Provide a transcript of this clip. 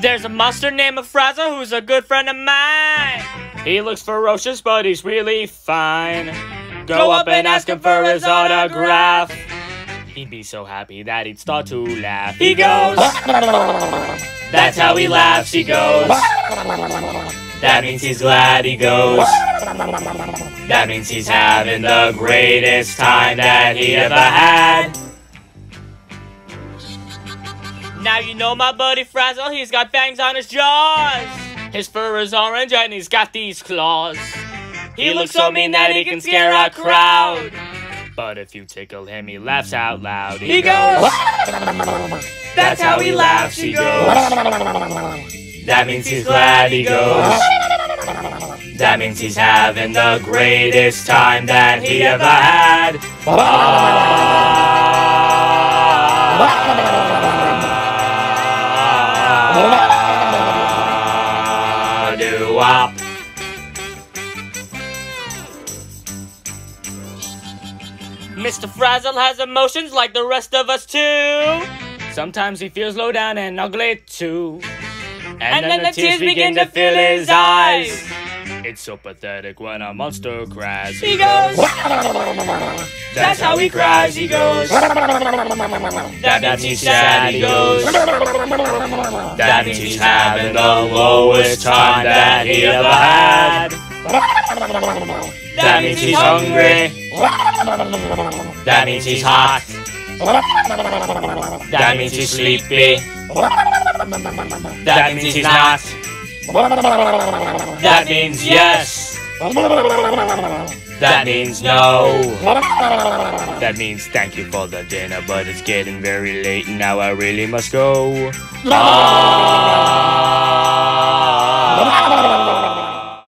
There's a monster named Frazzle who's a good friend of mine. He looks ferocious, but he's really fine. Go up and ask him for his autograph. He'd be so happy that he'd start to laugh. He goes, That's how he laughs, he goes. That means he's glad he goes. That means he's having the greatest time that he ever had. Now you know my buddy Frazzle, he's got fangs on his jaws. His fur is orange and he's got these claws. He looks so mean that he can scare a crowd. But if you tickle him, he laughs out loud. He goes, That's how he laughs, he goes. That means he's glad he goes. That means he's having the greatest time that he ever had. Ah. Mr. Frazzle has emotions like the rest of us too. Sometimes he feels low down and ugly too. And, then, the tears begin to fill his eyes. It's so pathetic when a monster cries. He goes. That's how he cries. He goes. That means he's sad. He goes. That means he's having the lowest time that he ever had. That means he's hungry. That means he's hot. That means he's sleepy. That means he's not. That means yes. That means no. That means thank you for the dinner, but it's getting very late now I really must go. Ah.